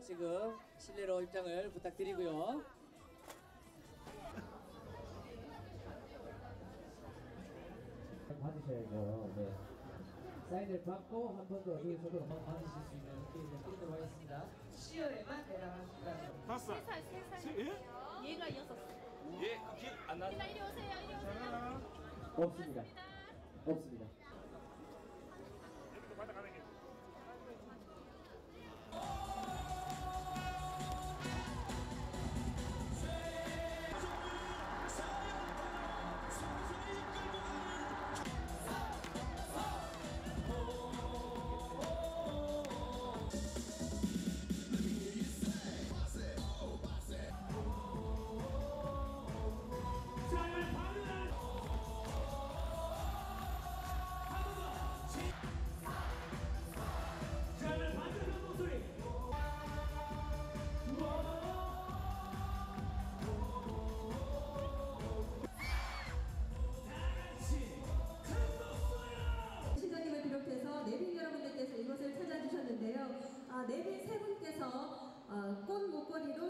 지금 실내로 입장을 부탁드리고요. 받으셔야죠. 네. 사인을 받고 한 번 더 여기서도 한번 받으실 수 있는 기회를 드리도록 하겠습니다. 10월에만 대량하시다는 다섯 살. 살, 세 살. 세- 예? 얘가 여섯 살. 예, 기억 안 나. 일로 이리 오세요, 이리 오세요. 없습니다. 없습니다. 네빈 세 분께서 어, 꽃 목걸이로